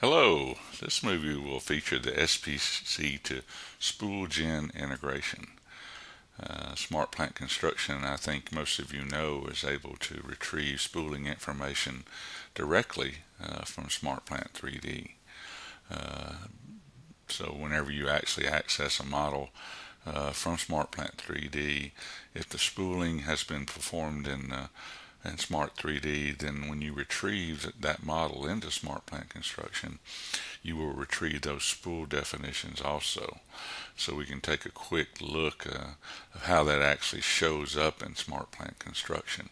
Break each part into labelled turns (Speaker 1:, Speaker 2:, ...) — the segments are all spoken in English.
Speaker 1: Hello, this movie will feature the SPC to SpoolGen integration. Uh, Smart Plant Construction, I think most of you know, is able to retrieve spooling information directly uh, from SmartPlant 3D. Uh, so whenever you actually access a model uh, from SmartPlant 3D, if the spooling has been performed in uh, and Smart 3D, then when you retrieve that model into Smart Plant Construction, you will retrieve those spool definitions also. So we can take a quick look uh, of how that actually shows up in Smart Plant Construction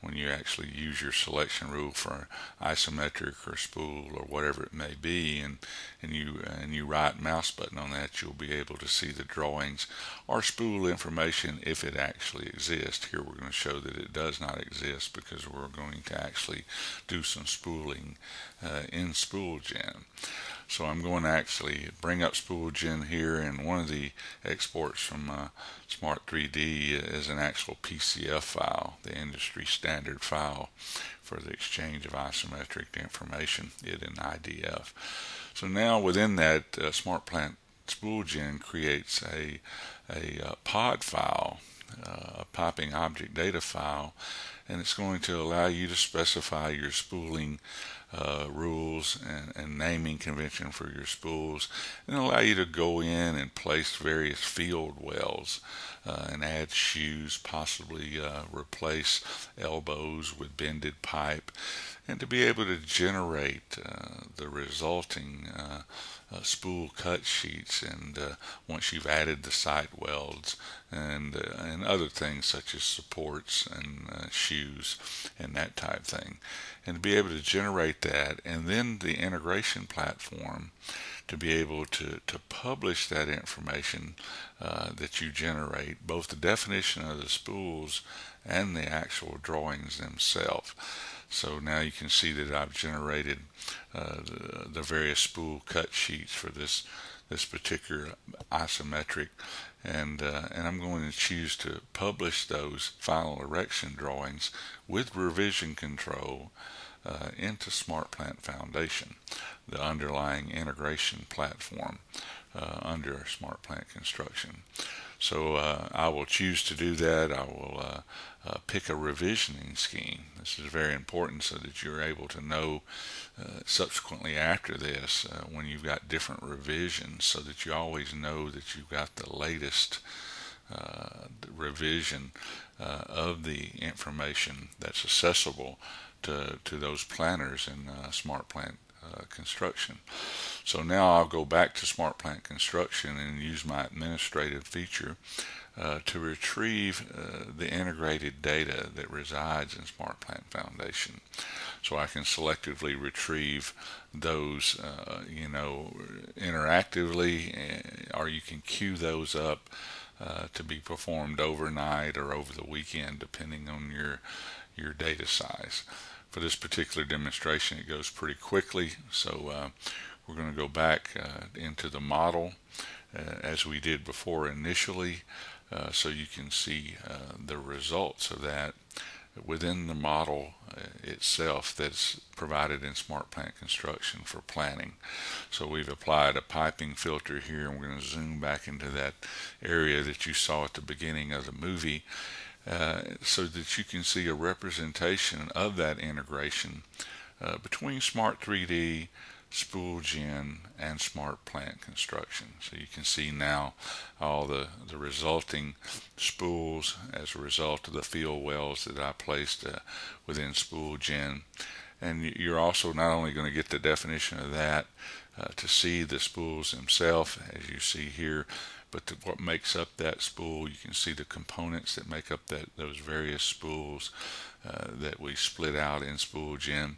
Speaker 1: when you actually use your selection rule for isometric or spool or whatever it may be and and you and you right mouse button on that you'll be able to see the drawings or spool information if it actually exists. Here we're going to show that it does not exist because we're going to actually do some spooling uh, in SpoolGen so I'm going to actually bring up SpoolGen here and one of the exports from uh, Smart 3D is an actual PCF file, the industry standard file for the exchange of isometric information, it in IDF. So now within that uh, Smart Plant SpoolGen creates a, a, uh, pod file, a piping object data file, and it's going to allow you to specify your spooling uh, rules and, and, naming convention for your spools and allow you to go in and place various field welds uh, and add shoes, possibly uh, replace elbows with bended pipe and to be able to generate uh, resulting uh, uh, spool cut sheets and uh, once you've added the site welds and uh, and other things such as supports and uh, shoes and that type thing. And to be able to generate that and then the integration platform to be able to, to publish that information uh, that you generate both the definition of the spools and the actual drawings themselves so now you can see that I've generated uh, the, the, various spool cut sheets for this this particular isometric and uh, and I'm going to choose to publish those final erection drawings with revision control uh, into SmartPlant Foundation, the underlying integration platform uh, under SmartPlant Construction. So uh, I will choose to do that. I will uh, uh, pick a revisioning scheme. This is very important so that you're able to know uh, subsequently after this uh, when you've got different revisions so that you always know that you've got the latest uh, revision of the information that's accessible to, to those planners in Smart Plant uh, construction. So now I'll go back to Smart Plant Construction and use my administrative feature uh, to retrieve uh, the integrated data that resides in Smart Plant Foundation. So I can selectively retrieve those, uh, you know, interactively, uh, or you can queue those up uh, to be performed overnight or over the weekend, depending on your your data size for this particular demonstration it goes pretty quickly so uh, we're going to go back uh, into the model uh, as we did before initially uh, so you can see uh, the results of that within the model itself that's provided in Smart Plant Construction for planning. So we've applied a piping filter here and we're going to zoom back into that area that you saw at the beginning of the movie uh, so that you can see a representation of that integration uh, between Smart 3D, SpoolGen, and Smart Plant Construction. So you can see now all the, the resulting spools as a result of the field welds that I placed uh, within SpoolGen. And you're also not only going to get the definition of that uh, to see the spools themselves, as you see here, but the, what makes up that spool you can see the components that make up that those various spools uh, that we split out in SpoolGen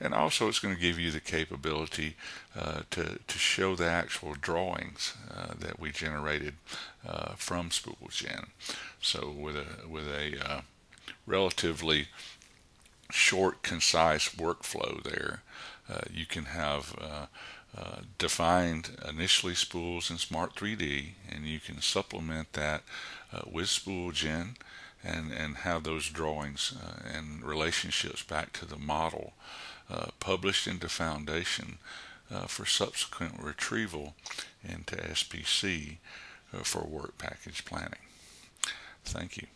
Speaker 1: and also it's going to give you the capability uh, to, to show the actual drawings uh, that we generated uh, from SpoolGen so with a with a uh, relatively short concise workflow there you can have uh, defined initially spools in Smart 3D and you can supplement that uh, with SpoolGen and, and have those drawings uh, and relationships back to the model uh, published into Foundation uh, for subsequent retrieval into SPC for work package planning. Thank you.